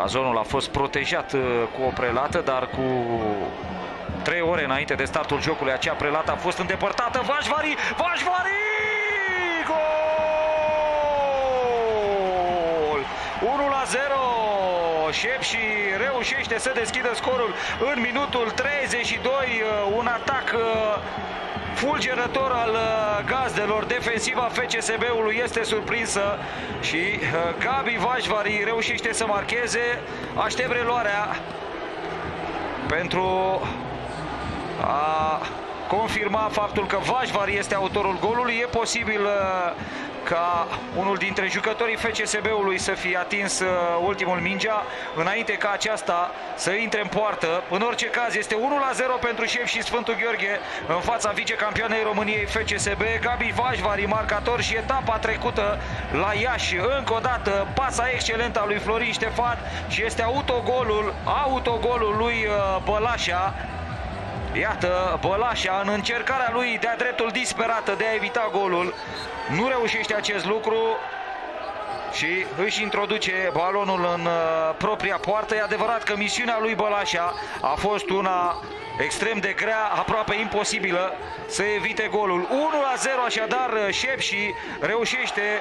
Cazonul a fost protejat uh, cu o prelată, dar cu trei ore înainte de startul jocului, acea prelată a fost îndepărtată. Vașvari! Vașvari! Gol! 1 la 0! Șep și reușește să deschidă scorul în minutul 32. Uh, un atac uh, fulgerător al uh, gazdelor. Defensiva FCSB-ului este surprinsă și Gabi Vașvari reușește să marcheze. Aștept reluarea pentru a confirma faptul că Vașvari este autorul golului. E posibil ca unul dintre jucătorii FCSB-ului să fie atins uh, ultimul mingea înainte ca aceasta să intre în poartă. În orice caz este 1 la 0 pentru șef și Sfântul Gheorghe în fața vicecampioanei României FCSB. Gabi Vajvari, marcator și etapa trecută la Iași. Încă o dată pasa excelentă a lui Florin Ștefan și este autogolul, autogolul lui uh, Bălașa Iată, Bălașa în încercarea lui de-a dreptul disperată de a evita golul. Nu reușește acest lucru și își introduce balonul în uh, propria poartă. E adevărat că misiunea lui Bălașa a fost una extrem de grea, aproape imposibilă să evite golul. 1 la 0 așadar Șep și reușește